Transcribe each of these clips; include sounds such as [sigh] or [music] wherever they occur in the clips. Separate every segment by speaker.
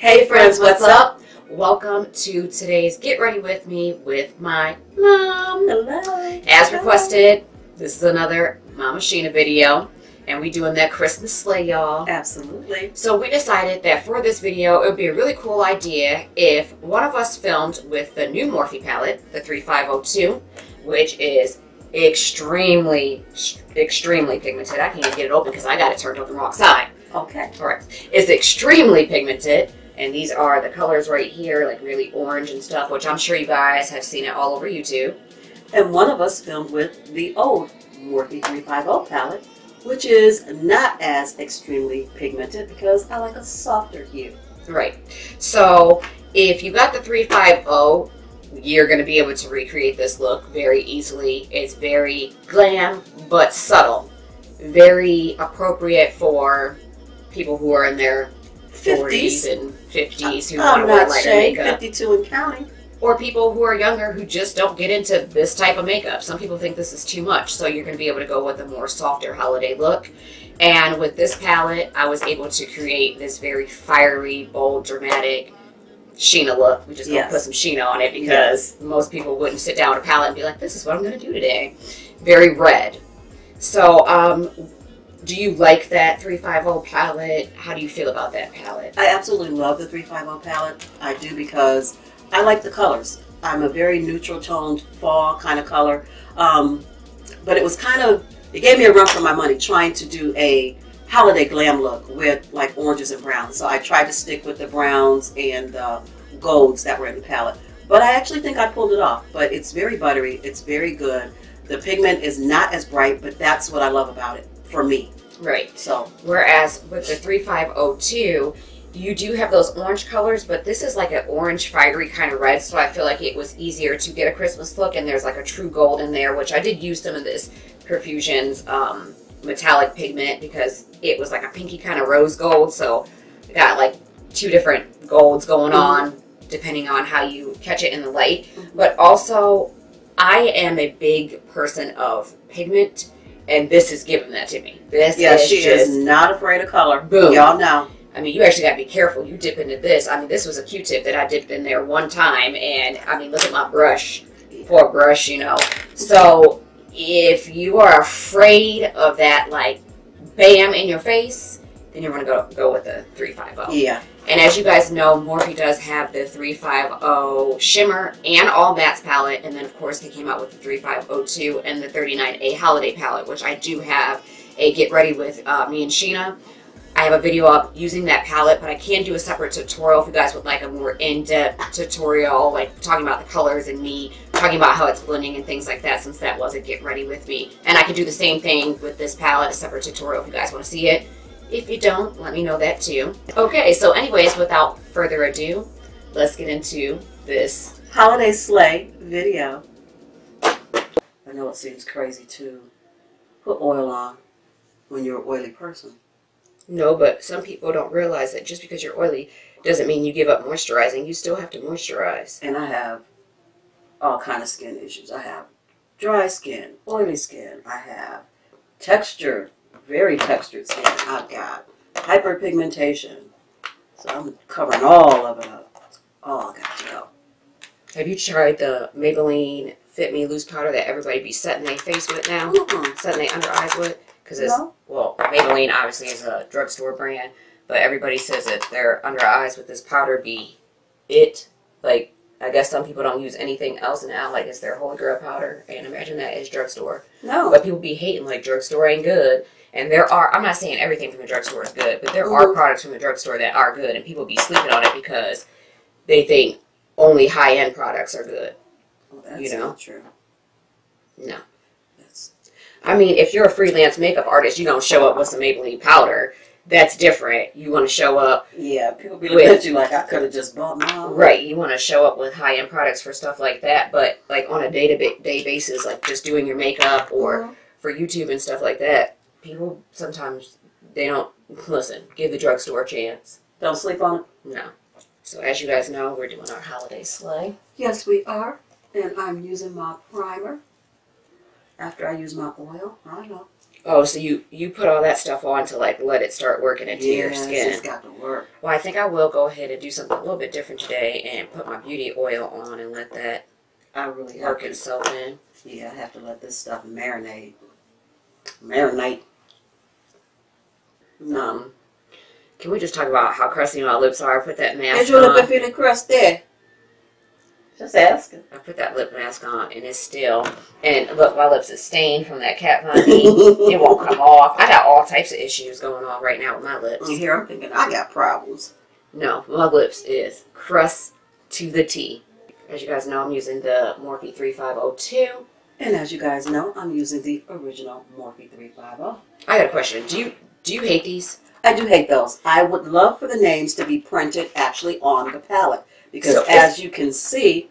Speaker 1: Hey friends, what's up? Welcome to today's Get Ready With Me with my mom.
Speaker 2: Hello.
Speaker 1: As requested, this is another Mama Shena video, and we doing that Christmas slay, y'all.
Speaker 2: Absolutely.
Speaker 1: So we decided that for this video, it would be a really cool idea if one of us filmed with the new Morphe palette, the 3502, which is extremely, extremely pigmented. I can't even get it open because I got it turned on the wrong side.
Speaker 2: Okay.
Speaker 1: All right. It's extremely pigmented. And these are the colors right here, like really orange and stuff, which I'm sure you guys have seen it all over YouTube.
Speaker 2: And one of us filmed with the old Morphe 350 palette, which is not as extremely pigmented because I like a softer hue.
Speaker 1: Right. So if you got the 350, you're going to be able to recreate this look very easily. It's very glam, but subtle. Very appropriate for people who are in their 40s
Speaker 2: 50s.
Speaker 1: and 50s who
Speaker 2: I'm
Speaker 1: want to wear lighter makeup.
Speaker 2: 52 and counting.
Speaker 1: or people who are younger who just don't get into this type of makeup. Some people think this is too much, so you're going to be able to go with a more softer holiday look. And with this palette, I was able to create this very fiery, bold, dramatic Shena look. We just gonna
Speaker 2: Yes.
Speaker 1: put some Shena on it because most people wouldn't sit down with a palette and be like, "This is what I'm going to do today." Very red. So, um, do you like that 350 palette? How do you feel about that palette?
Speaker 2: I absolutely love the 350 palette. I do because I like the colors. I'm a very neutral toned fall kind of color. Um, but it was kind of, it gave me a run for my money trying to do a holiday glam look with like oranges and browns. So I tried to stick with the browns and the golds that were in the palette. But I actually think I pulled it off. But it's very buttery. It's very good. The pigment is not as bright, but that's what I love about it for me.
Speaker 1: Right.
Speaker 2: So
Speaker 1: Whereas with the 3502, you do have those orange colors, but this is like an orange fiery kind of red, so I feel like it was easier to get a Christmas look, and there's like a true gold in there, which I did use some of this Profusion's um, metallic pigment because it was like a pinky kind of rose gold, so I got like two different golds going on depending on how you catch it in the light. But also, I am a big person of pigment, and this is giving that to me. This
Speaker 2: yeah,
Speaker 1: is
Speaker 2: she
Speaker 1: just
Speaker 2: is not afraid of color.
Speaker 1: Boom.
Speaker 2: Y'all know.
Speaker 1: I mean, you actually got to be careful. You dip into this. I mean, this was a Q-tip that I dipped in there one time, and I mean, look at my brush. Poor brush, you know. So if you are afraid of that, like, bam in your face, then you're gonna go go with the 350.
Speaker 2: Yeah.
Speaker 1: And as you guys know, Morphe does have the 350 shimmer and all mattes palette, and then of course they came out with the 3502 and the 39A holiday palette, which I do have a get ready with uh, me and Shena. I have a video up using that palette, but I can do a separate tutorial if you guys would like a more in-depth tutorial, like talking about the colors and me talking about how it's blending and things like that, since that was a get ready with me. And I can do the same thing with this palette, a separate tutorial if you guys want to see it. If you don't, let me know that too. Okay, so anyways, without further ado, let's get into this.
Speaker 2: Holiday slay video. I know it seems crazy to put oil on when you're an oily person.
Speaker 1: No, but some people don't realize that just because you're oily doesn't mean you give up moisturizing. You still have to moisturize.
Speaker 2: And I have all kind of skin issues. I have dry skin, oily skin. I have textured, very textured skin. I've got hyperpigmentation. So I'm covering all of it up. All got to go.
Speaker 1: Have you tried the Maybelline Fit Me Loose Powder that everybody be setting their face with now?
Speaker 2: Mm-mm.
Speaker 1: Setting their under eyes with? Because it's,
Speaker 2: No.
Speaker 1: well, Maybelline obviously is a drugstore brand, but everybody says that their under eyes with this powder be it. Like, I guess some people don't use anything else now, like it's their holy grail powder, and imagine that is drugstore.
Speaker 2: No.
Speaker 1: But people be hating like drugstore ain't good. And there are, I'm not saying everything from the drugstore is good, but there are
Speaker 2: Mhm.
Speaker 1: products from the drugstore that are good, and people be sleeping on it because they think only high end products are good.
Speaker 2: Well, that's
Speaker 1: you know.
Speaker 2: not true.
Speaker 1: No.
Speaker 2: That's,
Speaker 1: I mean, if you're a freelance makeup artist, you don't show up with some Maybelline powder. That's different. You want to show up,
Speaker 2: yeah, people be
Speaker 1: With-
Speaker 2: looking at you like I could have just bought mine.
Speaker 1: right? You want to show up with high end products for stuff like that, but like on a day to day basis, like just doing your makeup or
Speaker 2: Mhm.
Speaker 1: for YouTube and stuff like that, people sometimes they don't listen. Give the drugstore a chance.
Speaker 2: Don't sleep on it.
Speaker 1: No. So as you guys know, we're doing our holiday slay.
Speaker 2: Yes, we are. And I'm using my primer. After I use my oil, I know.
Speaker 1: Oh, so you you put all that stuff on to like let it start working into your skin.
Speaker 2: It's got to work.
Speaker 1: Well, I think I will go ahead and do something a little bit different today and put my beauty oil on and let that
Speaker 2: I really
Speaker 1: work itself in.
Speaker 2: Yeah, I have to let this stuff marinate. Marinate.
Speaker 1: Um, can we just talk about how crusty my lips are? I put that mask
Speaker 2: Is your lip
Speaker 1: on.
Speaker 2: feeling crusty? Just asking.
Speaker 1: I put that lip mask on and it's still. And look, my lips are stained from that Kat Von D. [laughs] it won't come off. I got all types of issues going on right now with my lips.
Speaker 2: You hear? I'm thinking I got problems.
Speaker 1: No, my lips is crust to the T. As you guys know, I'm using the Morphe 3502.
Speaker 2: And as you guys know, I'm using the original Morphe 350.
Speaker 1: I got a question. Do you do you hate these?
Speaker 2: I do hate those. I would love for the names to be printed actually on the palette because
Speaker 1: So
Speaker 2: as you can see,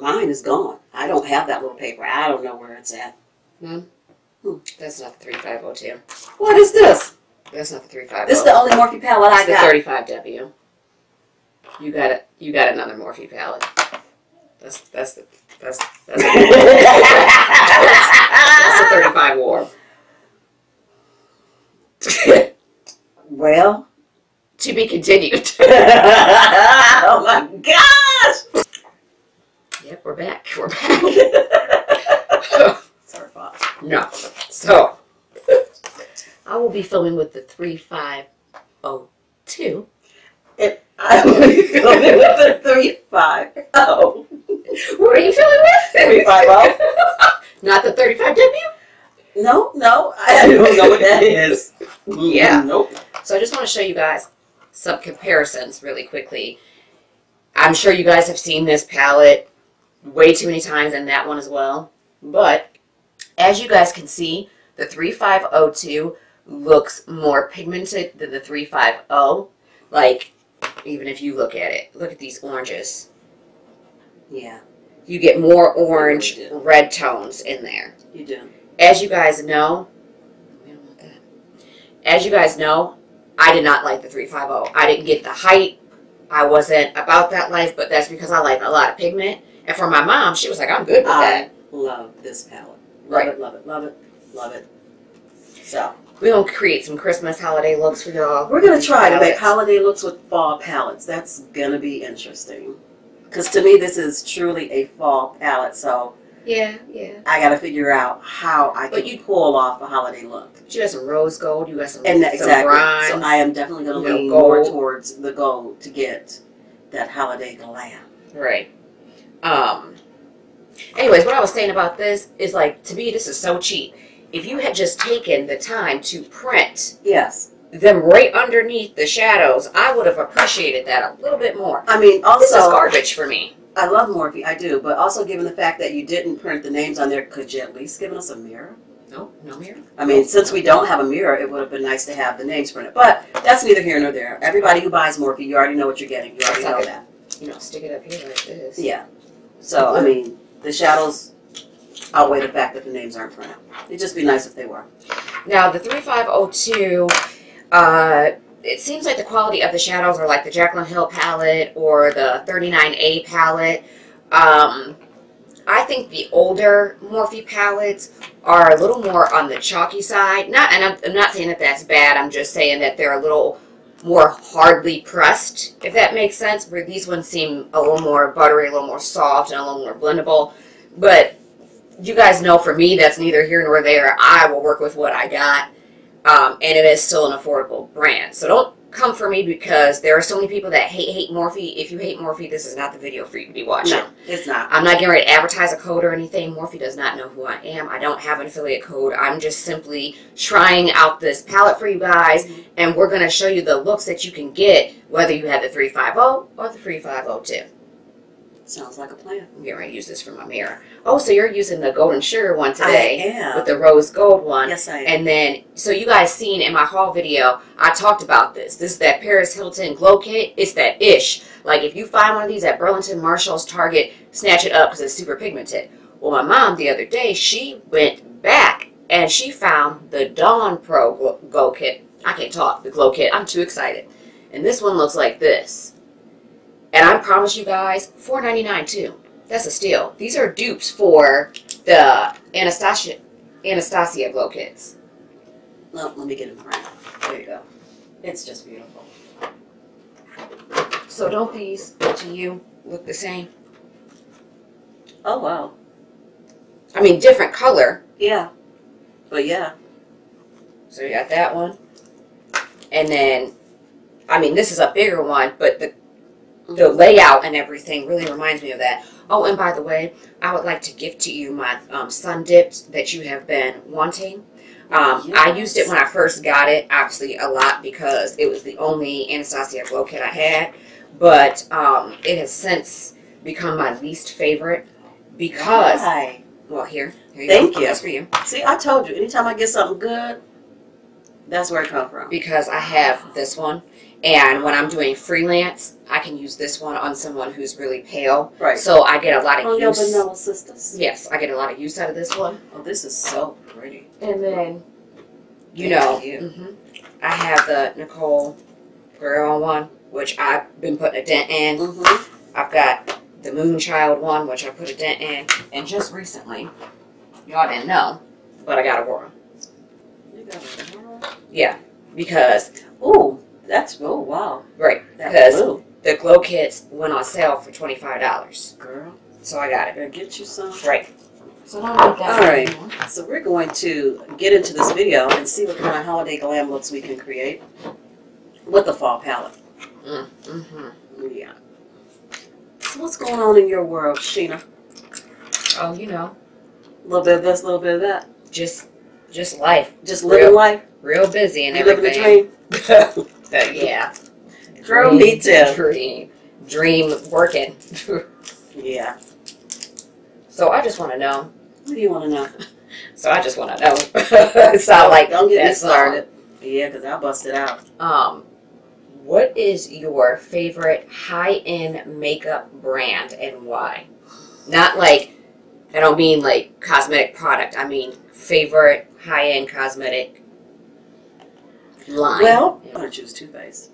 Speaker 2: mine is gone. I don't have that little paper. I don't know where it's at. Hmm.
Speaker 1: That's not the 3502.
Speaker 2: What is this?
Speaker 1: That's not the 350.
Speaker 2: This is the only Morphe palette I
Speaker 1: It's the
Speaker 2: got.
Speaker 1: 35W. You got it. You got another Morphe palette. That's that's the that's that's, [laughs] that's the 35 warm. [laughs]
Speaker 2: well,
Speaker 1: to be continued. [laughs]
Speaker 2: oh my gosh!
Speaker 1: yep, we're back. We're back.
Speaker 2: Sorry, Bob.
Speaker 1: no. So I will be filming with the 3502.
Speaker 2: I will be filming with the three five oh
Speaker 1: What are you filming with?
Speaker 2: three five oh. [laughs]
Speaker 1: Not the 35W?
Speaker 2: No, no, I don't know what that is.
Speaker 1: Yeah.
Speaker 2: Nope.
Speaker 1: So I just want to show you guys some comparisons really quickly. I'm sure you guys have seen this palette way too many times and that one as well. But as you guys can see, the 3502 looks more pigmented than the 350. Like, even if you look at it, look at these oranges.
Speaker 2: Yeah,
Speaker 1: You get more orange, red tones in there.
Speaker 2: you do.
Speaker 1: As you guys know, we don't want that. As you guys know, I did not like the 350. I didn't get the height. I wasn't about that life, but that's because I like a lot of pigment. And for my mom, she was like, I'm good with that.
Speaker 2: I love this palette. Love
Speaker 1: Right.
Speaker 2: it, love it, love it, love it. So
Speaker 1: We're going to create some Christmas holiday looks for y'all.
Speaker 2: we're gonna try to make holiday looks with fall palettes. That's gonna be interesting. Cause to me, this is truly a fall palette. So
Speaker 1: Yeah, yeah.
Speaker 2: I got to figure out how I
Speaker 1: But
Speaker 2: can
Speaker 1: you-
Speaker 2: pull off a holiday look.
Speaker 1: You got some rose gold. You got some,
Speaker 2: And that,
Speaker 1: some
Speaker 2: exactly.
Speaker 1: bronze.
Speaker 2: So I am definitely going to lean more towards the gold to get that holiday glam.
Speaker 1: Right. Um. Anyways, what I was saying about this is like to me, this is so cheap. If you had just taken the time to print
Speaker 2: Yes.
Speaker 1: them right underneath the shadows, I would have appreciated that a little bit more.
Speaker 2: I mean,
Speaker 1: This is
Speaker 2: also,
Speaker 1: garbage for me.
Speaker 2: I love Morphe, I do, but also given the fact that you didn't print the names on there, could you at least given us a mirror?
Speaker 1: No, no mirror.
Speaker 2: I mean, since we don't have a mirror, it would have been nice to have the names printed. But that's neither here nor there. Everybody who buys Morphe, you already know what you're getting. You already know that.
Speaker 1: You know, stick it up here like this.
Speaker 2: Yeah. So, I mean, the shadows outweigh the fact that the names aren't printed. It'd just be nice if they were.
Speaker 1: Now the 3502, uh, it seems like the quality of the shadows are like the Jaclyn Hill palette or the 39A palette. Um, I think the older Morphe palettes are a little more on the chalky side. Not, and I'm, I'm not saying that that's bad. I'm just saying that they're a little more hardly pressed, if that makes sense. Where these ones seem a little more buttery, a little more soft, and a little more blendable. But you guys know for me that's neither here nor there. I will work with what I got. Um, and it is still an affordable brand. So don't come for me because there are so many people that hate hate Morphe. If you hate Morphe, this is not the video for you to be watching.
Speaker 2: No, it's not.
Speaker 1: I'm not getting ready to advertise a code or anything. Morphe does not know who I am. I don't have an affiliate code. I'm just simply trying out this palette for you guys, and we're going to show you the looks that you can get whether you have the 350 or the 3502.
Speaker 2: Sounds like a plan.
Speaker 1: I'm getting ready to use this for my mirror. Oh, so you're using the Golden Sugar one
Speaker 2: I
Speaker 1: today
Speaker 2: am.
Speaker 1: with the rose gold one.
Speaker 2: yes, I am.
Speaker 1: And then, so you guys seen in my haul video, I talked about this. This is that Paris Hilton Glow Kit. It's that ish. Like if you find one of these at Burlington, Marshalls, Target, snatch it up because it's super pigmented. Well, my mom the other day, she went back and she found the Dawn Pro Glow Kit. I can't talk. The Glow Kit. I'm too excited. And this one looks like this. And I promise you guys, $4.99 too. That's a steal. These are dupes for the Anastasia Anastasia Glow Kits.
Speaker 2: No, let me get it right. There you go. It's just beautiful.
Speaker 1: So don't these to you look the same?
Speaker 2: Oh wow.
Speaker 1: I mean, different color.
Speaker 2: Yeah. But yeah.
Speaker 1: So you got that one, and then, I mean, this is a bigger one, but the the layout and everything really reminds me of that. Oh, and by the way, I would like to gift to you my um, sun dips that you have been wanting. Um, I used it when I first got it, obviously a lot because it was the only Anastasia Glow kit I had. But um, it has since become my least favorite because,
Speaker 2: Why?
Speaker 1: well, here, here you
Speaker 2: Thank
Speaker 1: go.
Speaker 2: you.
Speaker 1: That's for you.
Speaker 2: See, I told you, anytime I get something good, that's where it comes from.
Speaker 1: because I have this one. And when I'm doing freelance, I can use this one on someone who's really pale.
Speaker 2: Right.
Speaker 1: So I get a lot of
Speaker 2: On your
Speaker 1: use.
Speaker 2: vanilla sisters.
Speaker 1: Yes, I get a lot of use out of this one.
Speaker 2: Oh, this is so pretty.
Speaker 1: And then, you
Speaker 2: Thank
Speaker 1: know,
Speaker 2: you.
Speaker 1: mhm, I have the Nicole Guerriero one, which I've been putting a dent in.
Speaker 2: Mm-hmm.
Speaker 1: I've got the Moonchild one, which I put a dent in. And just recently, y'all didn't know, but I got a Aurora.
Speaker 2: You got it.
Speaker 1: Yeah, because,
Speaker 2: Ooh, that's oh wow.
Speaker 1: right,
Speaker 2: That
Speaker 1: because
Speaker 2: blue.
Speaker 1: the glow kits went on sale for $25.
Speaker 2: Girl,
Speaker 1: So I got it.
Speaker 2: better get you some.
Speaker 1: Right. So now I that
Speaker 2: All right.
Speaker 1: anymore.
Speaker 2: So we're going to get into this video and see what kind of holiday glam looks we can create with the fall palette.
Speaker 1: Mm-hmm.
Speaker 2: Yeah. So what's going on in your world, Shena?
Speaker 1: Oh, you know,
Speaker 2: A little bit of this, a little bit of that.
Speaker 1: just just life,
Speaker 2: Just living
Speaker 1: Real.
Speaker 2: life.
Speaker 1: real busy and
Speaker 2: You living the dream. [laughs]
Speaker 1: Uh, yeah.
Speaker 2: Girl, me too.
Speaker 1: Dream, dream working. [laughs]
Speaker 2: Yeah.
Speaker 1: so I just want to know.
Speaker 2: What do you want to know? [laughs]
Speaker 1: So I just want to know. [laughs] it sound like
Speaker 2: don't get me started. Yeah, because I'll bust it out.
Speaker 1: Um, what is your favorite high-end makeup brand and why? Not like I don't mean like cosmetic product. I mean favorite high-end cosmetic line.
Speaker 2: Well, I'm going to choose Too Faced.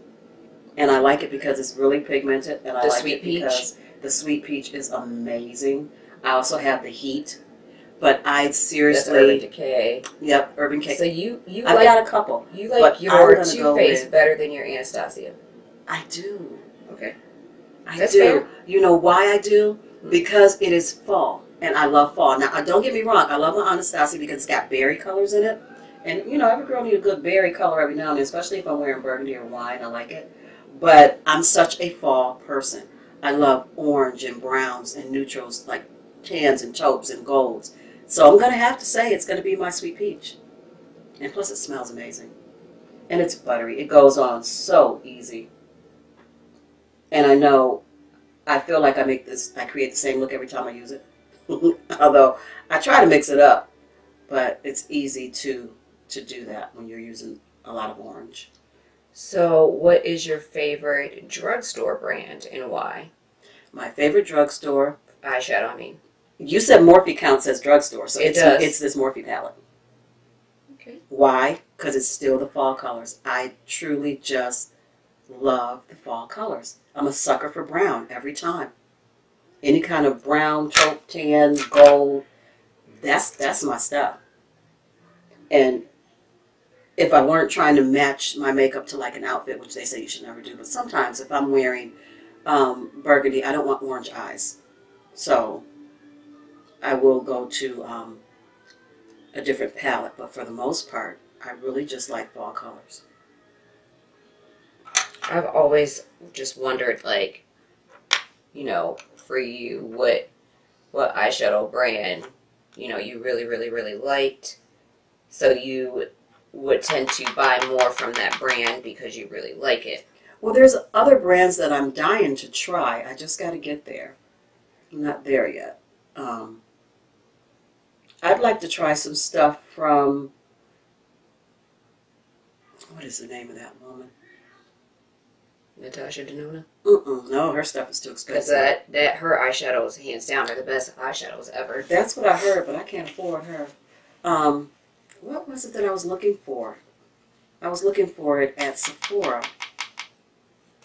Speaker 2: And I like it because it's really pigmented, and I
Speaker 1: The
Speaker 2: like
Speaker 1: Sweet
Speaker 2: it
Speaker 1: Peach?
Speaker 2: because the Sweet Peach is amazing. I also have the Heat, but I
Speaker 1: That's Urban
Speaker 2: seriously,
Speaker 1: Decay.
Speaker 2: yep, Urban Cake.
Speaker 1: So you you
Speaker 2: I've
Speaker 1: like
Speaker 2: got a couple.
Speaker 1: you
Speaker 2: but
Speaker 1: like
Speaker 2: I'm
Speaker 1: your
Speaker 2: gonna
Speaker 1: Too
Speaker 2: go
Speaker 1: Faced
Speaker 2: with-
Speaker 1: better than your Anastasia.
Speaker 2: I do.
Speaker 1: Okay.
Speaker 2: I
Speaker 1: That's
Speaker 2: do.
Speaker 1: fair.
Speaker 2: You know why I do? Because it is fall, and I love fall. Now, uh, don't get me wrong. I love my Anastasia because it's got berry colors in it, and you know every girl needs a good berry color every now and then, especially if I'm wearing burgundy or wine. I like it. But I'm such a fall person. I love orange and browns and neutrals like tans and taupes and golds. So I'm gonna have to say it's gonna be my sweet peach, and plus it smells amazing, and it's buttery. It goes on so easy. And I know I feel like I make this, I create the same look every time I use it. [laughs] Although I try to mix it up, but it's easy to to do that when you're using a lot of orange.
Speaker 1: So what is your favorite drugstore brand and why?
Speaker 2: My favorite drugstore.
Speaker 1: Eyeshadow, I mean.
Speaker 2: You said Morphe counts as drugstore, so
Speaker 1: It
Speaker 2: it's
Speaker 1: does.
Speaker 2: it's this Morphe palette.
Speaker 1: Okay.
Speaker 2: Why? Because it's still the fall colors. I truly just love the fall colors. I'm a sucker for brown every time. Any kind of brown, taupe, tan, gold, that's that's my stuff. And if I weren't trying to match my makeup to like an outfit, which they say you should never do, but sometimes if I'm wearing um, burgundy, I don't want orange eyes. So I will go to um, a different palette, but for the most part, I really just like fall colors.
Speaker 1: I've always just wondered, like, you know, for you, what what eyeshadow brand, you know, you really, really, really liked. So you would tend to buy more from that brand because you really like it.
Speaker 2: Well, there's other brands that I'm dying to try. I just got to get there. I'm not there yet. Um, I'd like to try some stuff from. What is the name of that woman?
Speaker 1: Natasha Denona.
Speaker 2: Mm-mm, no, her stuff is too expensive.
Speaker 1: that, that her eyeshadows, hands down, are the best eyeshadows ever.
Speaker 2: That's what I heard, but I can't afford her. Um, what was it that I was looking for? I was looking for it at Sephora.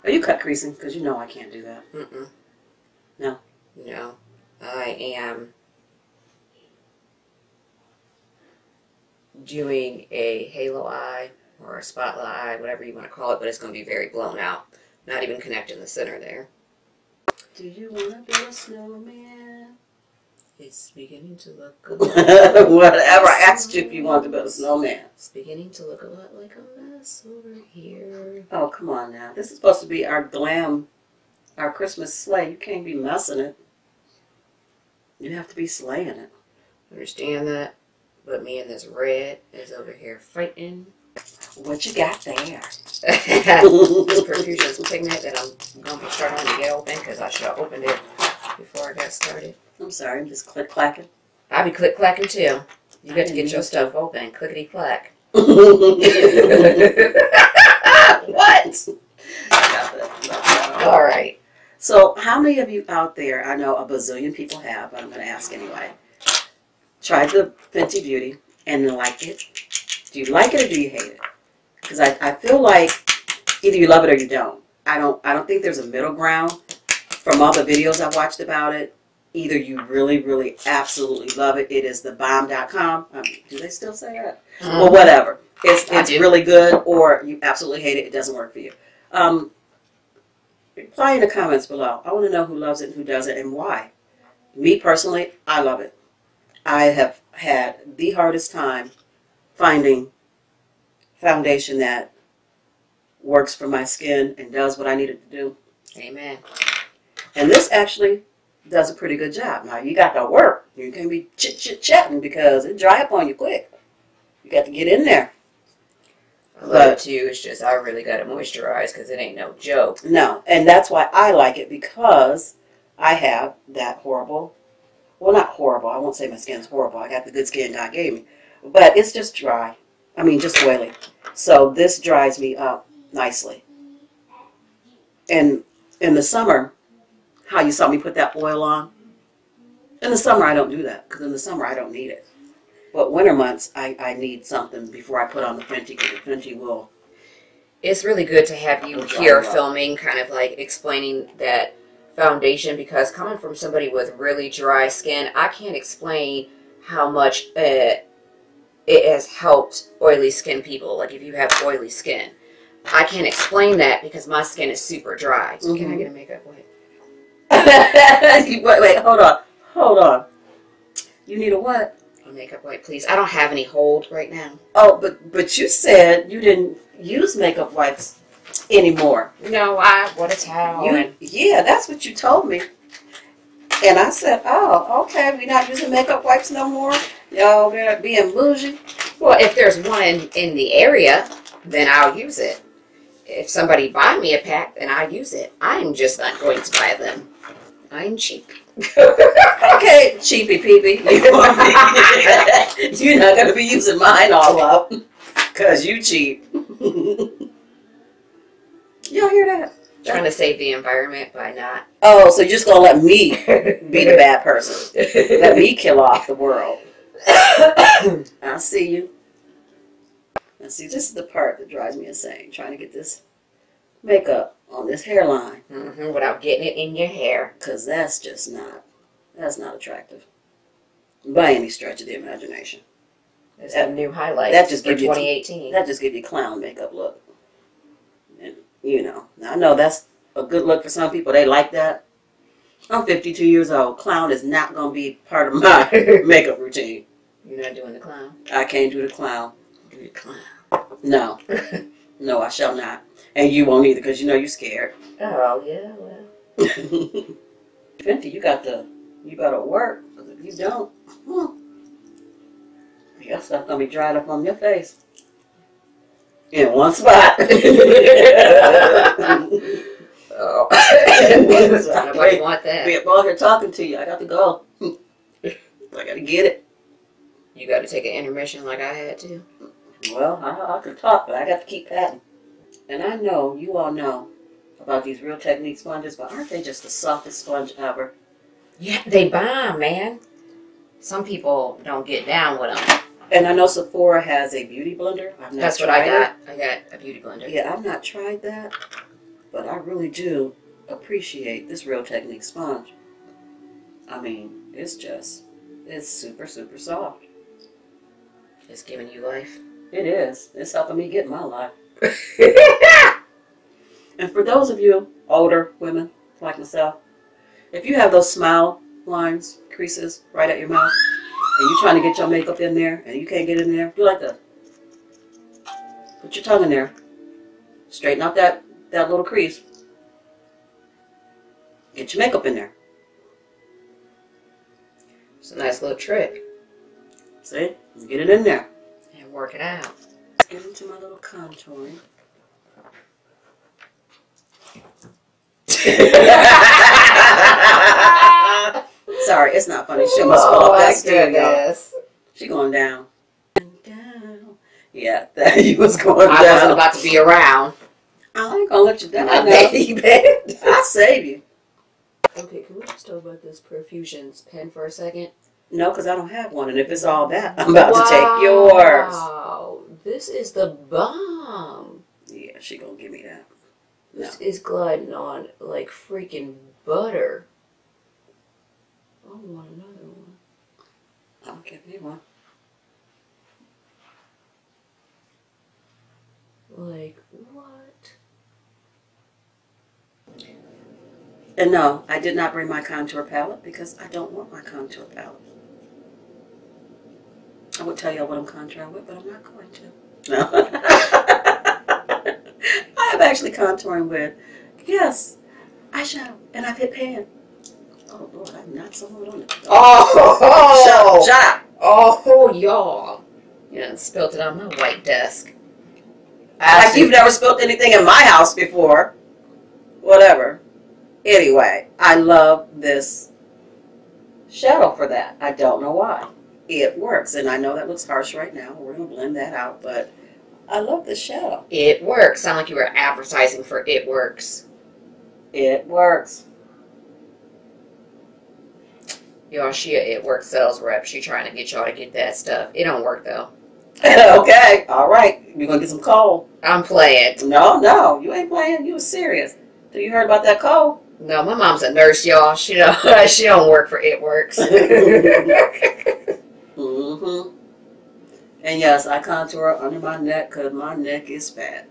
Speaker 2: Are you cut creasing? Because you know I can't do that.
Speaker 1: Mm-mm.
Speaker 2: No.
Speaker 1: No. I am doing a halo eye or a spotlight eye, whatever you want to call it, but it's going to be very blown out. Not even connecting the center there.
Speaker 2: Do you want to be a snowman?
Speaker 1: It's beginning to look a [laughs]
Speaker 2: Whatever. I asked you if you wanted to build a snowman.
Speaker 1: It's beginning to look a lot like a mess over here.
Speaker 2: Oh, come on now. This is supposed to be our glam, our Christmas slay. You can't be messing it. You have to be slaying it.
Speaker 1: Understand that? But me and this red is over here fighting.
Speaker 2: What you got there? [laughs]
Speaker 1: this [laughs] Profusion's pigment that I'm going to be struggling to get open because I should have opened it before I got started.
Speaker 2: I'm sorry, I'm just click clacking.
Speaker 1: I be click clacking too. You got to get your stuff open. Clickety clack. [laughs]
Speaker 2: what?
Speaker 1: All right.
Speaker 2: So, how many of you out there, I know a bazillion people have, but I'm going to ask anyway, tried the Fenty Beauty and like it? Do you like it or do you hate it? Because I, I feel like either you love it or you don't. I don't I don't think there's a middle ground from all the videos I've watched about it. Either you really, really absolutely love it. It is the bomb.com. Um, do they still say that? Well, whatever. It's, it's really good or you absolutely hate it. It doesn't work for you. Um, reply in the comments below. I want to know who loves it and who doesn't and why. Me personally, I love it. I have had the hardest time finding foundation that works for my skin and does what I need it to do.
Speaker 1: Amen.
Speaker 2: And this actually does a pretty good job. Now you got to work. You can't be chit chit chatting because it dry up on you quick. You got to get in there.
Speaker 1: I love it too. It's just I really got to moisturize because it ain't no joke.
Speaker 2: No, and that's why I like it because I have that horrible. Well, not horrible. I won't say my skin's horrible. I got the good skin God gave me, but it's just dry. I mean, just oily. So this dries me up nicely. And in the summer, how you saw me put that oil on. In the summer, I don't do that because in the summer I don't need it. But winter months, I, I need something before I put on the Fenty because the Fenty will.
Speaker 1: It's really good to have you here filming, kind of like explaining that foundation because coming from somebody with really dry skin, I can't explain how much uh, it has helped oily skin people. Like if you have oily skin, I can't explain that because my skin is super dry. Can I
Speaker 2: Mhm.
Speaker 1: get a makeup wipe? [laughs]
Speaker 2: wait, wait, hold on, hold on. You need a what?
Speaker 1: A makeup wipe, please. I don't have any hold right now.
Speaker 2: Oh, but but you said you didn't use makeup wipes anymore.
Speaker 1: No, I what a towel.
Speaker 2: You, yeah, that's what you told me. And I said, oh, okay, we're not using makeup wipes no more. Y'all they're being bougie.
Speaker 1: Well, if there's one in, in the area, then I'll use it. If somebody buy me a pack, then I use it. I'm just not going to buy them. I'm cheap. [laughs]
Speaker 2: Okay, cheapy peepee. [laughs] [laughs] You're not gonna be using mine all up. Cause you cheap. Y'all hear that?
Speaker 1: Trying to save the environment by not.
Speaker 2: Oh, so you're just gonna let me be the bad person. Let me kill off the world. [coughs] I see you. And see, this is the part that drives me insane. Trying to get this makeup on this hairline.
Speaker 1: hmm without getting it in your hair.
Speaker 2: Because that's just not, that's not attractive. By any stretch of the imagination.
Speaker 1: It's
Speaker 2: That-
Speaker 1: a new highlight
Speaker 2: that just
Speaker 1: for
Speaker 2: gives you-
Speaker 1: 2018.
Speaker 2: That just gives you clown makeup look. And, you know, I know that's a good look for some people. They like that. I'm 52 years old. Clown is not going to be part of my [laughs] makeup routine.
Speaker 1: You're not doing the clown.
Speaker 2: I can't do the clown.
Speaker 1: Do the clown.
Speaker 2: No. [laughs] no, I shall not. And you won't either because you know you're scared.
Speaker 1: Oh yeah, well. [laughs]
Speaker 2: Fenty, you got to, you better work. 'cause if you don't, hmm, your stuff going to be dried up on your face. In one spot. [laughs]
Speaker 1: Oh.
Speaker 2: That's [laughs] right.
Speaker 1: Nobody want that.
Speaker 2: We're all here talking to you. I got to go. I got to get it.
Speaker 1: You got to take an intermission like I had to.
Speaker 2: Well, I, I can talk, but I got to keep patting. And I know you all know about these Real Technique sponges, but aren't they just the softest sponge ever?
Speaker 1: Yeah, they bomb, man. Some people don't get down with them.
Speaker 2: And I know Sephora has a beauty blender. I've not
Speaker 1: That's what I got. I got a beauty blender.
Speaker 2: Yeah, I've not tried that, but I really do appreciate this Real Technique sponge. I mean, it's just, it's super, super soft.
Speaker 1: It's giving you life.
Speaker 2: It is. It's helping me get my life. [laughs] And for those of you older women like myself, if you have those smile lines, creases right at your mouth, and you're trying to get your makeup in there and you can't get in there, do like this. Put your tongue in there. Straighten out that, that little crease. Get your makeup in there.
Speaker 1: It's a nice little trick.
Speaker 2: See? Get it in there.
Speaker 1: And work it out.
Speaker 2: Let's get into my little contouring. [laughs] Sorry, it's not funny. She almost oh, fell
Speaker 1: oh,
Speaker 2: off that
Speaker 1: my
Speaker 2: stair, y'all. She going down. Down. Yeah, that [laughs] you was going
Speaker 1: I wasn't about to be around.
Speaker 2: I ain't gonna let you down.
Speaker 1: My
Speaker 2: now. [laughs]
Speaker 1: baby.
Speaker 2: I'll save you.
Speaker 1: Okay, can we just talk about this Profusions pen for a second?
Speaker 2: No, because I don't have one, and if it's all that, [laughs] I'm about to take yours.
Speaker 1: Wow, this is the bomb.
Speaker 2: Yeah, she gonna give me that.
Speaker 1: This is gliding on like freaking butter. I want another one.
Speaker 2: I'll give me one.
Speaker 1: Like what?
Speaker 2: And no, I did not bring my contour palette because I don't want my contour palette. I would tell y'all what I'm contouring with, but I'm not going to. No. [laughs] I am actually contouring with, yes, eyeshadow, and I've hit pan. Oh Lord, I'm not someone on it.
Speaker 1: Oh,
Speaker 2: Shut, shut up.
Speaker 1: oh, y'all! You done spilt it on my white desk.
Speaker 2: Like you've never spilled anything in my house before. Whatever. Anyway, I love this shadow for that. I don't know why. It works, and I know that looks harsh right now. We're gonna blend that out, but I love the shadow.
Speaker 1: It works. Sound like you were advertising for It Works.
Speaker 2: It works.
Speaker 1: Y'all, she a It Works sales rep. She trying to get y'all to get that stuff. It don't work though. [laughs]
Speaker 2: okay, all right. You're gonna get some coal.
Speaker 1: I'm playing.
Speaker 2: No, no, you ain't playing. You was serious. So you heard about that coal?
Speaker 1: No, my mom's a nurse, y'all. She don't. [laughs] she don't work for It Works. [laughs]
Speaker 2: Mm-hmm. And yes, I contour under my neck because my neck is fat.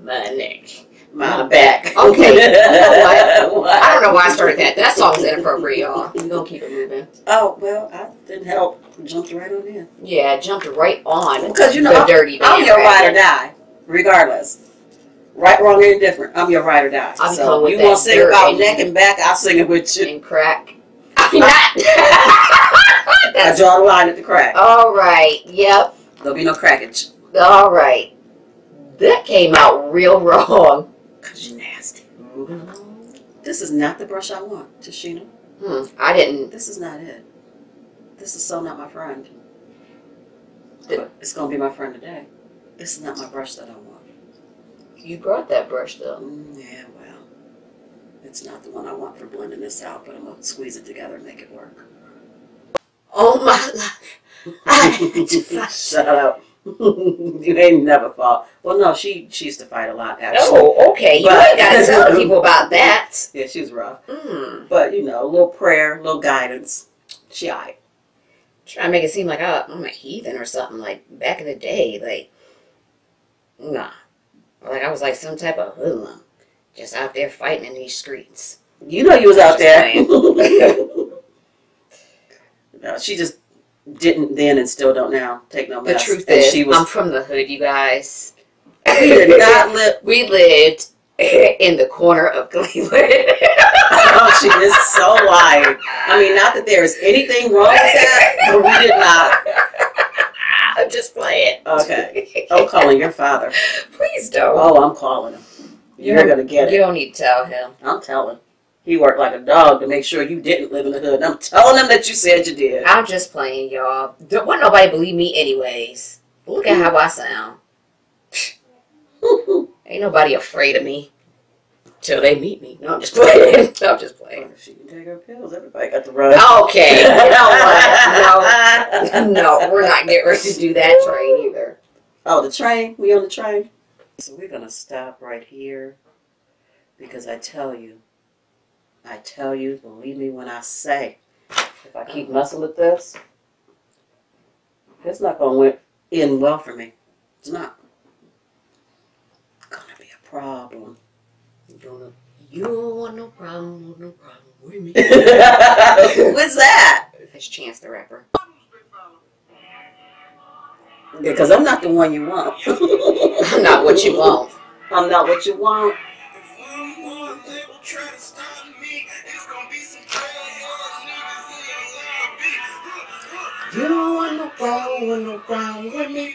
Speaker 1: my neck.
Speaker 2: My back.
Speaker 1: Okay, know
Speaker 2: what? [laughs]
Speaker 1: I don't know why I started that. That song song's inappropriate, y'all. We're gonna keep it moving.
Speaker 2: Oh well, I didn't help. Jumped right on in.
Speaker 1: Yeah, jumped right on
Speaker 2: Because you know,
Speaker 1: the
Speaker 2: I'm,
Speaker 1: dirty.
Speaker 2: I'm your ride or die, regardless. Right, wrong, or indifferent. I'm your ride or die.
Speaker 1: I'm
Speaker 2: so you want to sing about neck and back? I'll sing it with you.
Speaker 1: and crack. [laughs] I mean, [laughs]
Speaker 2: I draw the line at the crack.
Speaker 1: all right. Yep.
Speaker 2: There'll be no crackage.
Speaker 1: All right. That came out real wrong.
Speaker 2: Cause you're nasty. This is not the brush I want, Tashina.
Speaker 1: Hmm. I didn't.
Speaker 2: This is not it. This is so not my friend.
Speaker 1: Th-
Speaker 2: But it's gonna be my friend today. This is not my brush that I want.
Speaker 1: You brought that brush though.
Speaker 2: Mm, yeah, well, it's not the one I want for blending this out, but I'm gonna squeeze it together and make it work.
Speaker 1: Oh my life. [laughs] I had to fight.
Speaker 2: Shut up. [laughs] you ain't never fought. Well, no, she she used to fight a lot actually.
Speaker 1: Oh, okay. You
Speaker 2: But-
Speaker 1: ain't gotta [laughs] tell people about that.
Speaker 2: Yeah, she was rough.
Speaker 1: Hmm.
Speaker 2: But you know, a little prayer, a little guidance. She alright.
Speaker 1: Try to make it seem like I, I'm a heathen or something. Like back in the day, like nah. Like I was like some type of hoodlum, just out there fighting in these streets.
Speaker 2: You know you was out
Speaker 1: Just
Speaker 2: there. No, she just didn't then and still don't now take no mess.
Speaker 1: The truth
Speaker 2: And
Speaker 1: is,
Speaker 2: she was
Speaker 1: I'm from the hood, you guys. [laughs]
Speaker 2: we did not live
Speaker 1: We lived [laughs] in the corner of Cleveland.
Speaker 2: Oh, she [laughs] is so lying. I mean, not that there is anything wrong with that, but we did not.
Speaker 1: I'm just playing.
Speaker 2: Okay. I'm calling your father.
Speaker 1: Please don't.
Speaker 2: Oh, I'm calling him. You're gonna get it.
Speaker 1: You don't need to tell him.
Speaker 2: I'm telling. He worked like a dog to make sure you didn't live in the hood. I'm telling him that you said you did.
Speaker 1: I'm just playing, y'all. Don't want nobody believe me, anyways. Look at how I sound. [laughs] Ain't nobody afraid of me till they meet me. No, I'm just [laughs] playing. I'm just playing.
Speaker 2: Oh, she can take her pills. Everybody got the run.
Speaker 1: Okay, you know what? [laughs] No, no, we're not getting ready to do that train either.
Speaker 2: Oh, the train. We on the train. So we're gonna stop right here because I tell you, I tell you, believe me when I say, if I keep messing with this, It's not going to end well for me. It's not. Gonna be a problem.
Speaker 1: You don't, you don't want no problem, no problem with me. [laughs]
Speaker 2: What's that?
Speaker 1: That's Chance the Rapper.
Speaker 2: Because I'm not the one you want. [laughs]
Speaker 1: I'm not what you want.
Speaker 2: I'm not what you want.
Speaker 1: You don't want no problem, no problem with me.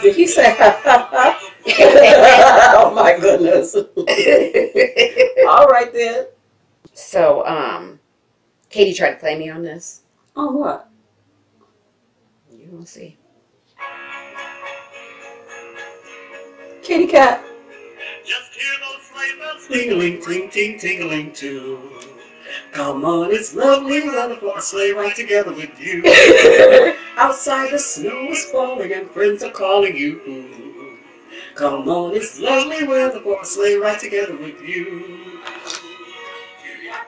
Speaker 2: Did he say [laughs] oh my goodness. [laughs] All right then.
Speaker 1: so, um, Katie tried to play me on this.
Speaker 2: Oh what?
Speaker 1: You will see.
Speaker 2: Kitty cat.
Speaker 3: Just hear those sleigh bells tingling, ting, ting, tingling too. Come on, it's lovely weather for a sleigh ride together with you. [laughs] Outside the snow is falling and friends are calling you. Come on, it's lovely weather for a sleigh ride together with you.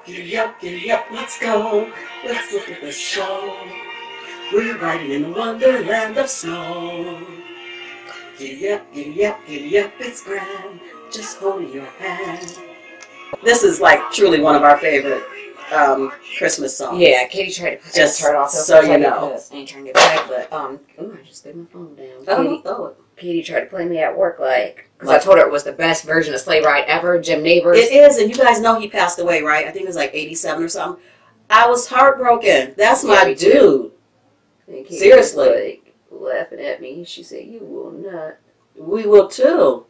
Speaker 3: Giddy up, giddy up, let's go. Let's look at the show. We're riding in the wonderland of snow. Giddy up, giddy up, giddy up, it's grand. Just hold your hand.
Speaker 2: This is like truly one of our favorite um, Christmas songs.
Speaker 1: Yeah, Katie tried to
Speaker 2: Just
Speaker 1: turn off.
Speaker 2: so you know.
Speaker 1: I ain't trying to get back, but um, ooh, I just threw my phone down.
Speaker 2: Oh,
Speaker 1: Katie,
Speaker 2: it.
Speaker 1: Katie tried to play me at work, like, because I told her it was the best version of Sleigh Ride ever. Jim Nabors.
Speaker 2: It is, and you guys know he passed away, right? I think it was like 87 or something. I was heartbroken. That's
Speaker 1: Yeah,
Speaker 2: my dude. Seriously.
Speaker 1: laughing at me. She said, "You will not."
Speaker 2: We will too.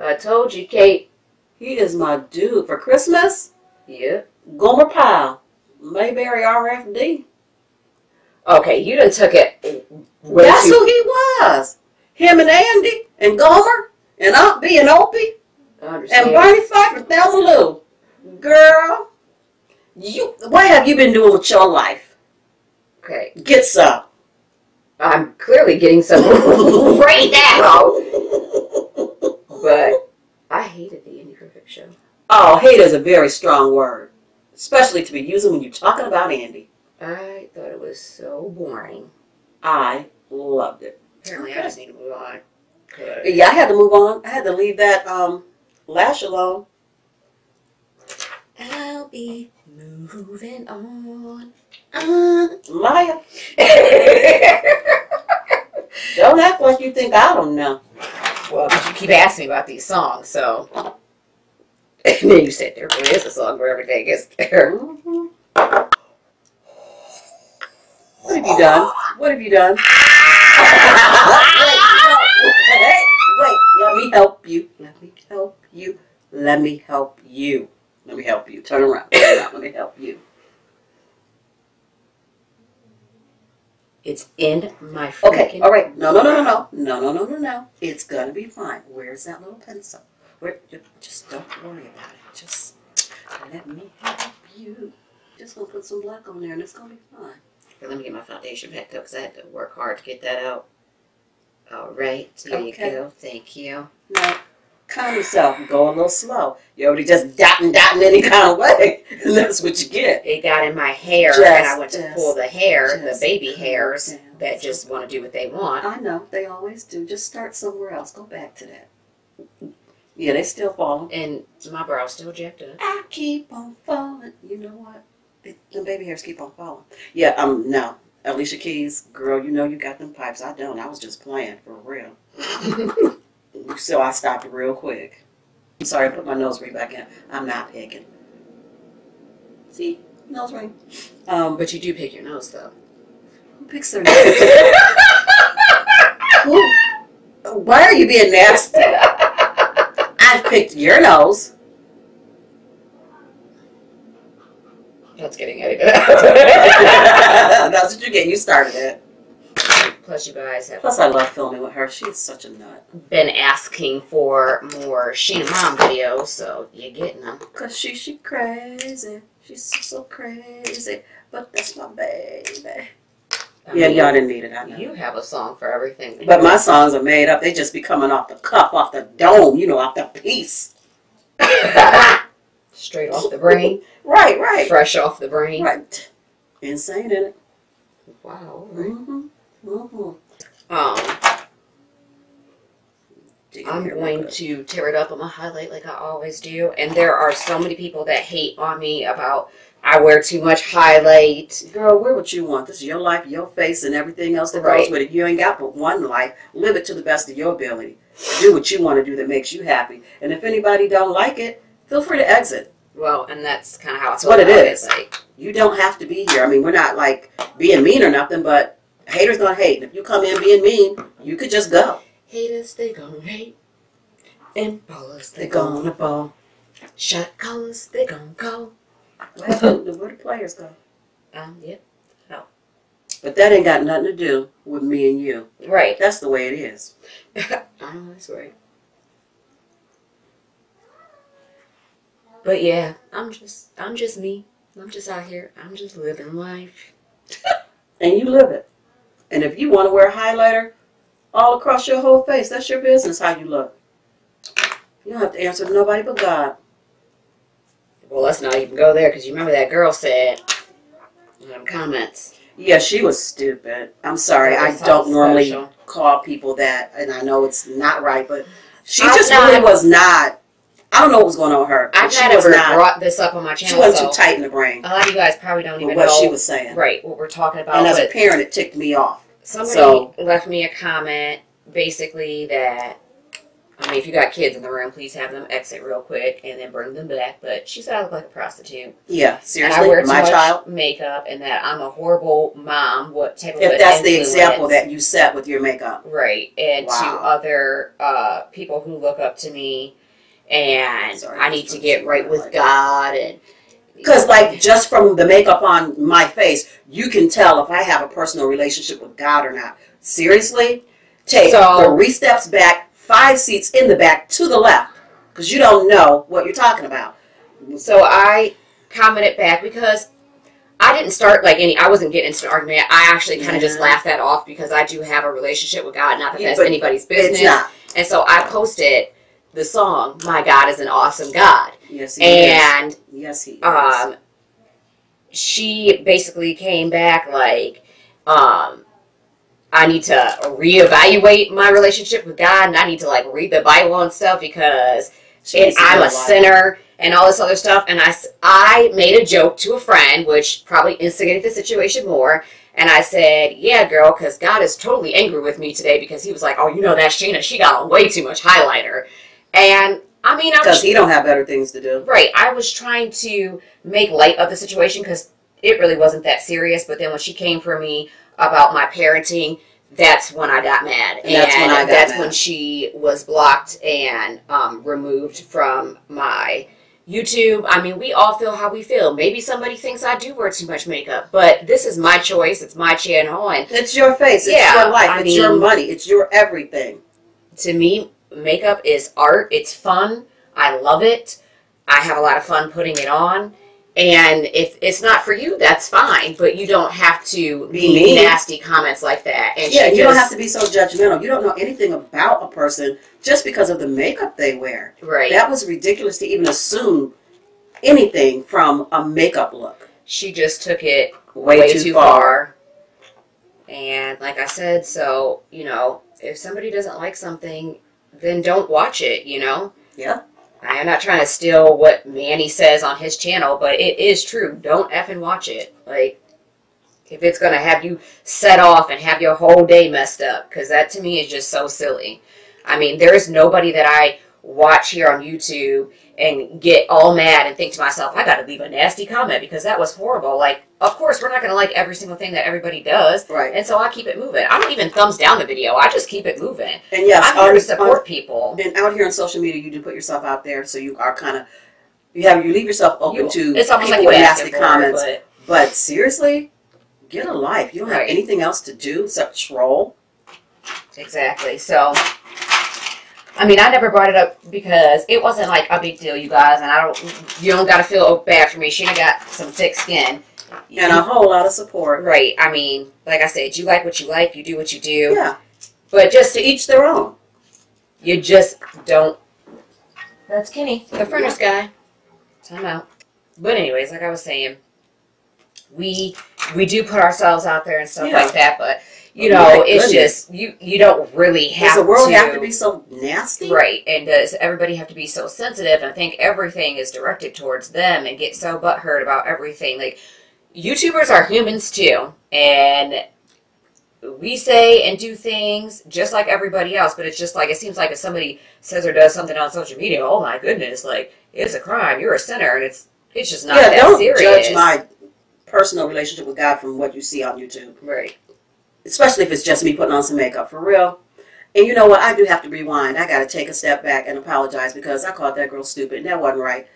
Speaker 1: I told you, Kate.
Speaker 2: He is my dude. For Christmas,
Speaker 1: Yep.
Speaker 2: Gomer Pyle, Mayberry RFD.
Speaker 1: Okay, you done took it.
Speaker 2: That's
Speaker 1: too-
Speaker 2: who he was. Him and Andy and Gomer and Aunt Bee and Opie
Speaker 1: I
Speaker 2: and. Barney Fife and Thelma Lou. Girl, you what have you been doing with your life?
Speaker 1: Okay,
Speaker 2: Get some.
Speaker 1: I'm clearly getting some [laughs] right now, [laughs] but I hated the Andy Griffith show.
Speaker 2: Oh, hate is a very strong word, especially to be using when you're talking about Andy.
Speaker 1: I thought it was so boring.
Speaker 2: I loved it.
Speaker 1: Apparently, I just need to move on.
Speaker 2: Yeah, I had to move on. I had to leave that um lash alone.
Speaker 1: I'll be moving on. Uh.
Speaker 2: Maya, [laughs] don't act like you think I don't know.
Speaker 1: well, 'cause you keep asking me about these songs, so. And [laughs] then you said there really is a song where everything is there.
Speaker 2: Mhm. What have you done? What have you done? wait. Hey, wait, let me help you. Let me help you. Let me help you. Let me help you. Turn around. Turn around. Let me help you.
Speaker 1: It's in my freaking.
Speaker 2: Okay, all right. No, no, no, no, no, no, no, no, no, no. It's gonna be fine. Where's that little pencil? Where? ju- Just don't worry about it. Just let me help you. Just gonna put some black on there, and it's gonna be fine.
Speaker 1: Let me get my foundation back up because I had to work hard to get that out. All right, there
Speaker 2: Okay.
Speaker 1: you go. Thank you.
Speaker 2: Now, calm yourself. Go a little slow. You're already just dotting, dotting any kind of way, and [laughs] that's what you get.
Speaker 1: It got in my hair,
Speaker 2: Just-
Speaker 1: and I went to pull the hair, the baby hairs
Speaker 2: down.
Speaker 1: that just want to do what they want.
Speaker 2: I know they always do. Just start somewhere else. Go back to that. Yeah, they still falling.
Speaker 1: And my brow's still jacked up.
Speaker 2: I keep on falling. You know what? The baby hairs keep on falling. Yeah, um, no. Alicia Keys, girl, you know you got them pipes. I don't. I was just playing for real. [laughs] So I stopped real quick. I'm sorry, I put my nose ring back in. I'm not picking. See? Nose ring. Um,
Speaker 1: but you do pick your nose, though.
Speaker 2: who picks their nose? [laughs] who? Why are you being nasty? I've picked your nose.
Speaker 1: That's getting edited. [laughs]
Speaker 2: That's what you get. You started it.
Speaker 1: Plus, you guys have
Speaker 2: Plus, I love filming with her. She's such a nut.
Speaker 1: been asking for more Shena Mom videos, so you're getting them.
Speaker 2: Cause she she crazy. She's so, so crazy. But that's my baby.
Speaker 1: I
Speaker 2: Yeah,
Speaker 1: mean,
Speaker 2: y'all didn't need it. I know.
Speaker 1: You have a song for everything.
Speaker 2: But my songs are made up. They just be coming off the cuff, off the dome. You know, off the piece. [laughs]
Speaker 1: straight off the brain.
Speaker 2: Right, right.
Speaker 1: fresh off the brain.
Speaker 2: Right. Insane, isn't it?
Speaker 1: Wow.
Speaker 2: Mm-hmm. Mm-hmm.
Speaker 1: Um, I'm going to tear it up. I'm gonna highlight like I always do. And there are so many people that hate on me about I wear too much highlight.
Speaker 2: Girl, wear what you want. This is your life, your face, and everything else that
Speaker 1: Right.
Speaker 2: goes with it. You ain't got but one life. Live it to the best of your ability. Do what you want to do that makes you happy. And if anybody don't like it, feel free to exit.
Speaker 1: Well, and that's kind of how it's
Speaker 2: what it
Speaker 1: is. Like,
Speaker 2: You don't have to be here. I mean, we're not like being mean or nothing, but haters gonna hate. If you come in being mean, you could just go.
Speaker 1: Haters, they gonna hate. And ballers, they
Speaker 2: They're
Speaker 1: gonna
Speaker 2: ball.
Speaker 1: shot callers, they gonna go.
Speaker 2: Where the players go?
Speaker 1: Um, yep.
Speaker 2: But that ain't got nothing to do with me and you.
Speaker 1: Right.
Speaker 2: That's the way it is.
Speaker 1: I [laughs] know that's right. But yeah, I'm just I'm just me. I'm just out here. I'm just living life. [laughs]
Speaker 2: And you live it. And if you want to wear a highlighter all across your whole face, that's your business how you look. You don't have to answer to nobody but God.
Speaker 1: Well, let's not even go there because you remember that girl said in them comments.
Speaker 2: Yeah, she was stupid. I'm sorry. I don't normally
Speaker 1: special.
Speaker 2: call people that, and I know it's not right, but she
Speaker 1: I'm
Speaker 2: just
Speaker 1: not-
Speaker 2: really was not. I don't know what was going on with her.
Speaker 1: I've
Speaker 2: she was not.
Speaker 1: brought this up on my channel.
Speaker 2: she wasn't
Speaker 1: so
Speaker 2: too tight in the brain
Speaker 1: a lot of you guys probably don't even
Speaker 2: what
Speaker 1: know
Speaker 2: she was saying.
Speaker 1: right what we're talking about.
Speaker 2: And as a parent, it ticked me off.
Speaker 1: Somebody
Speaker 2: so-
Speaker 1: left me a comment basically that I mean, if you got kids in the room, please have them exit real quick and then bring them back. But she said I look like a prostitute.
Speaker 2: Yeah,
Speaker 1: and I
Speaker 2: seriously,
Speaker 1: wear
Speaker 2: my child.
Speaker 1: makeup and that I'm a horrible mom. What type of
Speaker 2: If that's the example that you set with your makeup,
Speaker 1: right, and
Speaker 2: Wow.
Speaker 1: to other uh, people who look up to me, and
Speaker 2: Sorry,
Speaker 1: I need to get right with
Speaker 2: like-
Speaker 1: God and
Speaker 2: because like just from the makeup on my face, you can tell if I have a personal relationship with God or not. Seriously, take
Speaker 1: So-
Speaker 2: three steps back, five seats in the back to the left, because you don't know what you're talking about.
Speaker 1: So I commented back because I didn't start like any. I wasn't getting into an argument. I actually kind of just laughed that off because I do have a relationship with God. Not that
Speaker 2: Yeah,
Speaker 1: that's anybody's business. And so I posted the song "My God is an Awesome God,"
Speaker 2: Yes, he is.
Speaker 1: and
Speaker 2: Yes, he is.
Speaker 1: um, she basically came back like, um, I need to reevaluate my relationship with God, and I need to like read the Bible and stuff because and I'm
Speaker 2: go
Speaker 1: a sinner and all this other stuff. And I, I made a joke to a friend, which probably instigated the situation more. And I said, yeah, girl, because God is totally angry with me today because he was like, oh, you know, that Shena, she got way too much highlighter. And I mean, I
Speaker 2: Because he don't have better things to do.
Speaker 1: Right. I was trying to make light of the situation because it really wasn't that serious. But then when she came for me about my parenting, that's when I got mad.
Speaker 2: And that's when I got
Speaker 1: that's
Speaker 2: mad.
Speaker 1: when she was blocked and um, removed from my YouTube. I mean, we all feel how we feel. Maybe somebody thinks I do wear too much makeup, but this is my choice. It's my channel. And
Speaker 2: It's your face. It's
Speaker 1: Yeah,
Speaker 2: your life.
Speaker 1: I
Speaker 2: it's your money. It's your everything.
Speaker 1: to me, makeup is art. It's fun. I love it. I have a lot of fun putting it on. And if it's not for you, that's fine. But you don't have to
Speaker 2: Be
Speaker 1: leave nasty comments like that. And
Speaker 2: yeah, you don't have to be so judgmental. You don't know anything about a person just because of the makeup they wear.
Speaker 1: right.
Speaker 2: That was ridiculous to even assume anything from a makeup look.
Speaker 1: she just took it
Speaker 2: Way,
Speaker 1: way,
Speaker 2: too,
Speaker 1: too,
Speaker 2: far.
Speaker 1: far. And like I said, so you know, if somebody doesn't like something, then don't watch it. You know.
Speaker 2: Yeah.
Speaker 1: I am not trying to steal what Manny says on his channel, but it is true. Don't effing watch it. Like, if it's gonna have you set off and have your whole day messed up, because that to me is just so silly. I mean, there is nobody that I watch here on YouTube and get all mad and think to myself, I gotta leave a nasty comment because that was horrible. Like, of course, we're not gonna like every single thing that everybody does,
Speaker 2: Right.
Speaker 1: and so I keep it moving. I don't even thumbs down the video. I just keep it moving.
Speaker 2: And yes,
Speaker 1: I'm here
Speaker 2: on-
Speaker 1: to um, support um, people.
Speaker 2: And out here on social media, you do put yourself out there, so you are kind of you have you leave yourself open
Speaker 1: You-
Speaker 2: to
Speaker 1: it's almost like
Speaker 2: nasty comments.
Speaker 1: it,
Speaker 2: But seriously, get a life. You don't have anything else to do except troll.
Speaker 1: exactly. So, I mean, I never brought it up because it wasn't like a big deal, you guys, and I don't. You don't got to feel bad for me. She got some thick skin.
Speaker 2: And a whole lot of support.
Speaker 1: right. I mean, like I said, you like what you like. You do what you do.
Speaker 2: Yeah,
Speaker 1: But just
Speaker 2: to each their own.
Speaker 1: you just don't. That's Kenny, the furnace guy. Time out. but anyways, like I was saying, we we do put ourselves out there and stuff
Speaker 2: Yeah.
Speaker 1: like that, but you
Speaker 2: Oh,
Speaker 1: know, it's
Speaker 2: goodness.
Speaker 1: just you you don't really have
Speaker 2: Does the world
Speaker 1: to,
Speaker 2: have to be so nasty?
Speaker 1: right. And does everybody have to be so sensitive? I think everything is directed towards them and get so butthurt about everything. Like YouTubers are humans too, and we say and do things just like everybody else. But it's just like it seems like if somebody says or does something on social media, oh my goodness, like it's a crime. You're a sinner, and it's it's just not
Speaker 2: yeah,
Speaker 1: that
Speaker 2: don't
Speaker 1: serious.
Speaker 2: judge my personal relationship with God from what you see on YouTube.
Speaker 1: right.
Speaker 2: Especially if it's just me putting on some makeup for real. And you know what? I do have to rewind. I got to take a step back and apologize because I called that girl stupid and that wasn't right.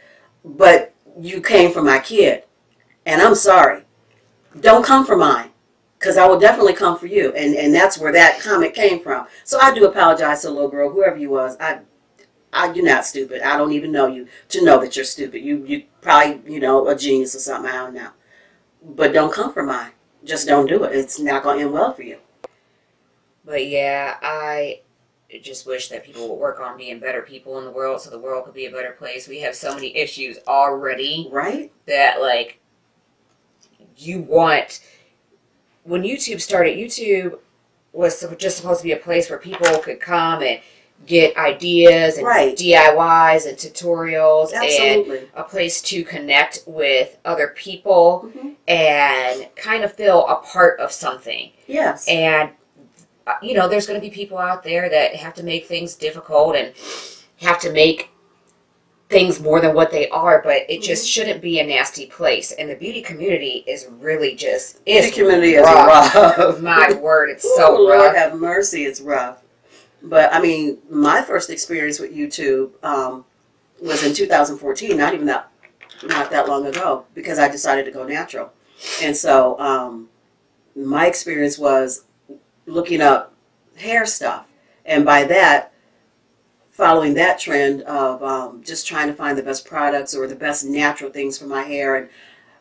Speaker 2: But you came for my kid, and I'm sorry. Don't come for mine because I will definitely come for you. And and that's where that comment came from. So I do apologize to the little girl, whoever you was. I, I you're not stupid. I don't even know you to know that you're stupid. You you probably you know a genius or something. I don't know. But don't come for mine. Just don't do it. It's not going to end well for you.
Speaker 1: But yeah, I just wish that people would work on being better people in the world so the world could be a better place. We have so many issues already
Speaker 2: Right?
Speaker 1: that like you want when YouTube started, YouTube was just supposed to be a place where people could come and get ideas and
Speaker 2: Right.
Speaker 1: DIYs and tutorials and a place to connect with other people
Speaker 2: Mhm.
Speaker 1: and kind of feel a part of something.
Speaker 2: Yes.
Speaker 1: And uh, you know, there's going to be people out there that have to make things difficult and have to make things more than what they are, but it just shouldn't be a nasty place. And the beauty community is really just
Speaker 2: the
Speaker 1: it's
Speaker 2: community is
Speaker 1: rough.
Speaker 2: rough.
Speaker 1: My word, it's
Speaker 2: Ooh,
Speaker 1: so
Speaker 2: Lord
Speaker 1: rough.
Speaker 2: have mercy, it's rough. But I mean, my first experience with YouTube um, was in 2014. Not even that, not that long ago, because I decided to go natural. And so, um, my experience was looking up hair stuff, and by that, following that trend of um, just trying to find the best products or the best natural things for my hair and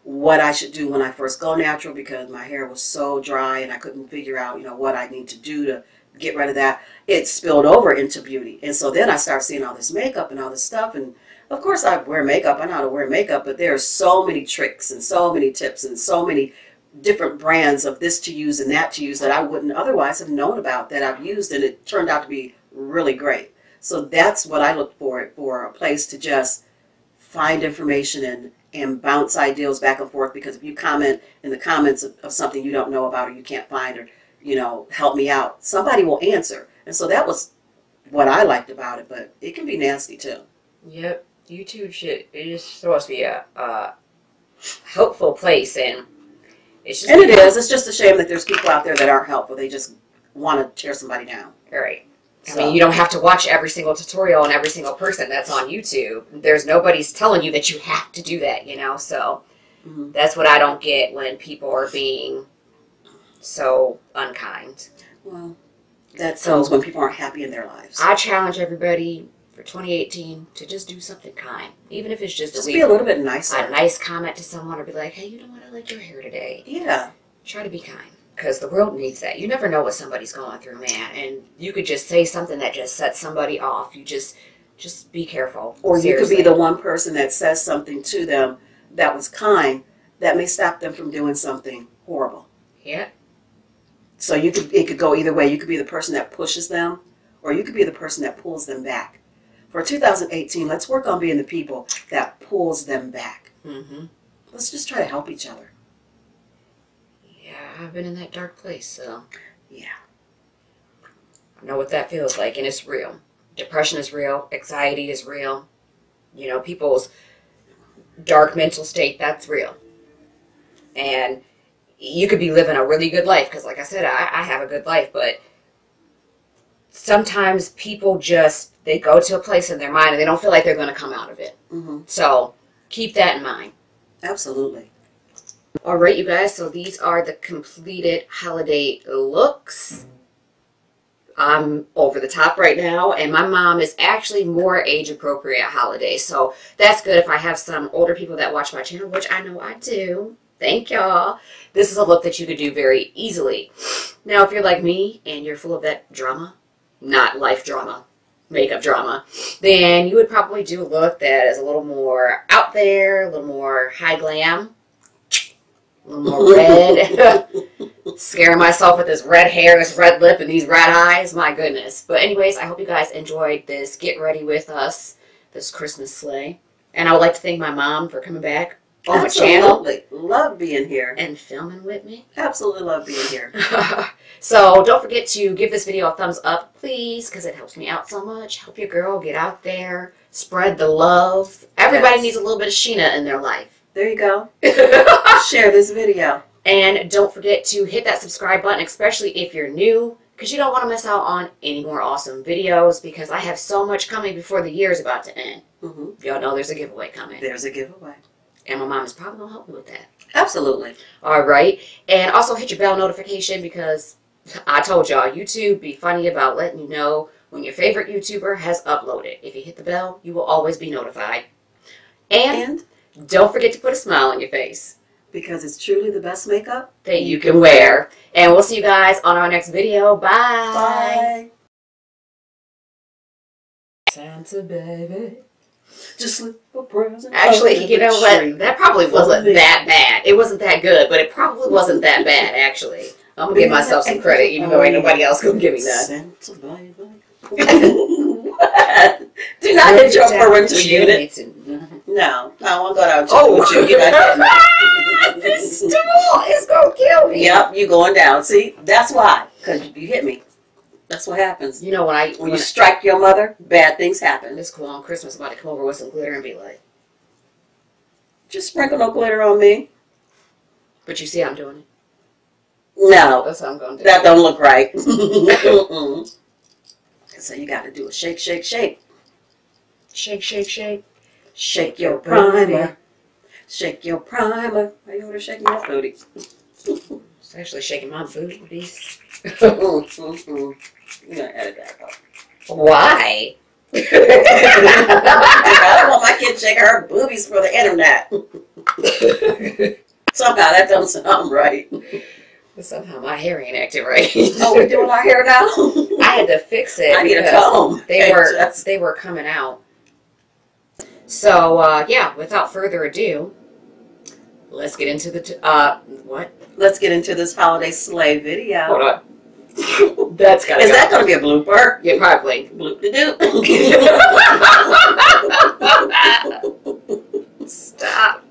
Speaker 2: what I should do when I first go natural because my hair was so dry and I couldn't figure out, you know, what I need to do to get rid of that. It spilled over into beauty. And so then I started seeing all this makeup and all this stuff. And of course, I wear makeup. I know how to wear makeup, but there are so many tricks and so many tips and so many different brands of this to use and that to use that I wouldn't otherwise have known about that I've used. And it turned out to be really great. So that's what I look for for a place to just find information and and bounce ideas back and forth because if you comment in the comments of, of something you don't know about or you can't find or you know help me out. Somebody will answer. And so that was what i liked about it but it can be nasty too.
Speaker 1: Yep, YouTube should it is supposed to be a, a helpful place, and it's just
Speaker 2: and it is. It's just a shame that there's people out there that aren't helpful. They just want to tear somebody down.
Speaker 1: Right. I
Speaker 2: So-
Speaker 1: mean, you don't have to watch every single tutorial and every single person that's on YouTube. There's nobody's telling you that you have to do that, you know? So
Speaker 2: Mhm.
Speaker 1: that's what I don't get when people are being so unkind.
Speaker 2: well that
Speaker 1: So-
Speaker 2: when people aren't happy in their lives
Speaker 1: I challenge everybody for 2018 to just do something kind, even if it's just,
Speaker 2: just
Speaker 1: to
Speaker 2: be a little bit nicer
Speaker 1: a nice comment to someone or be like, hey, you know what? I like your hair today.
Speaker 2: yeah
Speaker 1: Try to be kind because the world needs that. You never know what somebody's going through, man. And you could just say something that just sets somebody off. You just, just be careful.
Speaker 2: or you could be the one person that says something to them that was kind that may stop them from doing something horrible
Speaker 1: Yeah.
Speaker 2: So you could it could go either way. You could be the person that pushes them, or you could be the person that pulls them back. For 2018, let's work on being the people that pulls them back.
Speaker 1: Mm-hmm.
Speaker 2: Let's just try to help each other.
Speaker 1: Yeah, I've been in that dark place, so
Speaker 2: Yeah.
Speaker 1: I know what that feels like, and it's real. Depression is real. Anxiety is real. You know, people's dark mental state, that's real. And you could be living a really good life, because like I said, I, I have a good life, but sometimes people just, they go to a place in their mind and they don't feel like they're going to come out of it.
Speaker 2: hmm
Speaker 1: So keep that in mind.
Speaker 2: Absolutely.
Speaker 1: All right, you guys. So these are the completed holiday looks. I'm over the top right now, and my mom is actually more age appropriate holiday. So that's good if I have some older people that watch my channel, which I know I do. Thank y'all. This is a look that you could do very easily. Now, if you're like me and you're full of that drama, not life drama, makeup drama, then you would probably do a look that is a little more out there, a little more high glam, a little more red. [laughs] Scaring myself with this red hair, this red lip, and these red eyes. My goodness. But, anyways, I hope you guys enjoyed this Get Ready With Us, this Christmas slay. And I would like to thank my mom for coming back on my channel
Speaker 2: Absolutely. Love being here.
Speaker 1: and filming with me. [laughs]
Speaker 2: Absolutely love being here.
Speaker 1: so don't forget to give this video a thumbs up, please, because it helps me out so much. Help your girl get out there, spread the love. Everybody
Speaker 2: Yes.
Speaker 1: needs a little bit of Shena in their life.
Speaker 2: There you go. [laughs] Share this video.
Speaker 1: and don't forget to hit that subscribe button, especially if you're new, because you don't want to miss out on any more awesome videos. Because I have so much coming before the year is about to end.
Speaker 2: hmm
Speaker 1: Y'all know there's a giveaway coming,
Speaker 2: There's a giveaway.
Speaker 1: And my mom is probably gonna help me with that.
Speaker 2: Absolutely.
Speaker 1: All right. And also hit your bell notification because I told y'all, YouTube be funny about letting you know when your favorite YouTuber has uploaded. If you hit the bell, you will always be notified. And
Speaker 2: And
Speaker 1: don't forget to put a smile on your face
Speaker 2: because it's truly the best makeup.
Speaker 1: that you can wear. And we'll see you guys on our next video. Bye.
Speaker 2: Bye.
Speaker 1: Santa baby.
Speaker 2: Just slip a present.
Speaker 1: Actually,
Speaker 2: oh,
Speaker 1: you know what? That probably wasn't that bad. It wasn't that good, but it probably wasn't that bad, actually. I'm gonna give myself some credit, even though ain't nobody else gonna give me that.
Speaker 2: Santa baby. what? Do not hit your parental unit. No, no, I won't go down
Speaker 1: Oh,
Speaker 2: with you. You got hit me. [laughs]
Speaker 1: this stool is gonna kill me.
Speaker 2: Yep, you going down. See, that's why. Because you hit me. That's what happens.
Speaker 1: You know when I
Speaker 2: When
Speaker 1: when
Speaker 2: you strike your mother, bad things happen.
Speaker 1: this cool on Christmas, I'm about to come over with some glitter and be like,
Speaker 2: Just sprinkle no glitter on me.
Speaker 1: but you see I'm doing it.
Speaker 2: No,
Speaker 1: That's what I'm gonna do.
Speaker 2: that don't look right. [laughs] So you got to do a shake, shake, shake.
Speaker 1: shake, shake, shake.
Speaker 2: Shake your primer. Shake your primer. Why you over there shaking your booty? [laughs]
Speaker 1: It's actually shaking my booties. [laughs]
Speaker 2: Mm-mm. You gotta edit that out.
Speaker 1: Why?
Speaker 2: I don't want my kid shaking her boobies for the internet. [laughs] Somehow that don't sound right.
Speaker 1: Somehow my hair ain't acting right.
Speaker 2: Oh, we're doing our hair now?
Speaker 1: I had to fix it.
Speaker 2: I need a comb.
Speaker 1: They were
Speaker 2: Jess.
Speaker 1: they were coming out. So uh, yeah, without further ado, let's get into the t- uh what?
Speaker 2: Let's get into this holiday slay video.
Speaker 1: Hold on. That's gotta
Speaker 2: Is
Speaker 1: go.
Speaker 2: that going to be a blooper?
Speaker 1: yeah, probably.
Speaker 2: Bloop de doo.
Speaker 1: Stop.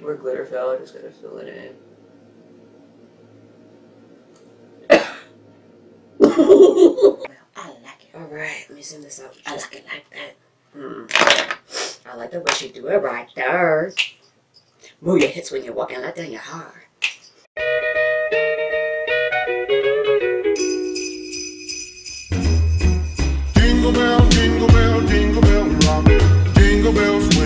Speaker 1: Where glitter fell, I'm just gotta fill it in.
Speaker 2: I like it.
Speaker 1: All right, let me zoom this out.
Speaker 2: I like it
Speaker 1: like that.
Speaker 2: Mm.
Speaker 1: I like the way she do it right there. Move your hips when you're walking, let down your heart.
Speaker 4: Jingle bell, jingle bell, jingle bell rock. Jingle bells.